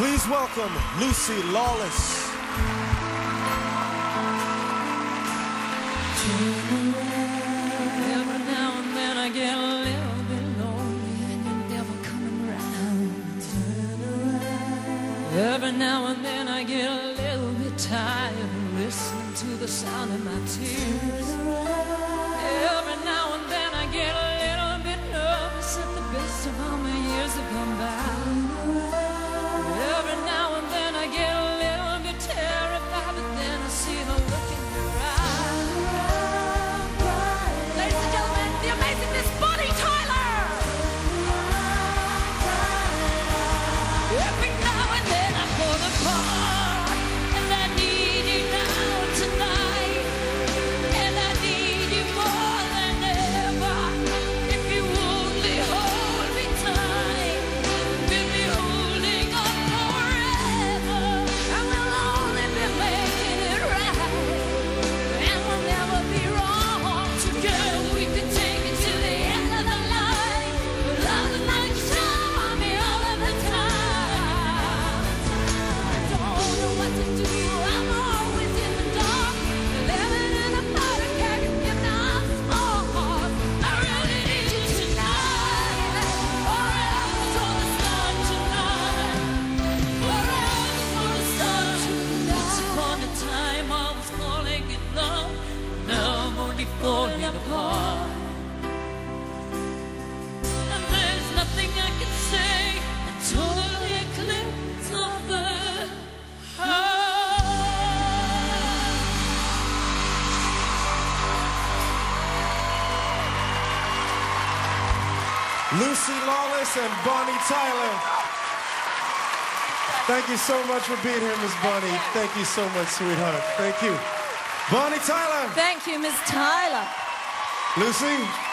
Please welcome Lucy Lawless. Every now and then I get a little bit lonely and you're never coming round. Every now and then I get a little bit tired listening to the sound of my tears. Only falling apart. And there's nothing I can say that totally eclipses of the. Lucy Lawless and Bonnie Tyler. Thank you so much for being here, Miss Bonnie. Thank you so much, sweetheart. Thank you. Bonnie Tyler. Thank you, Miss Tyler. Lucy.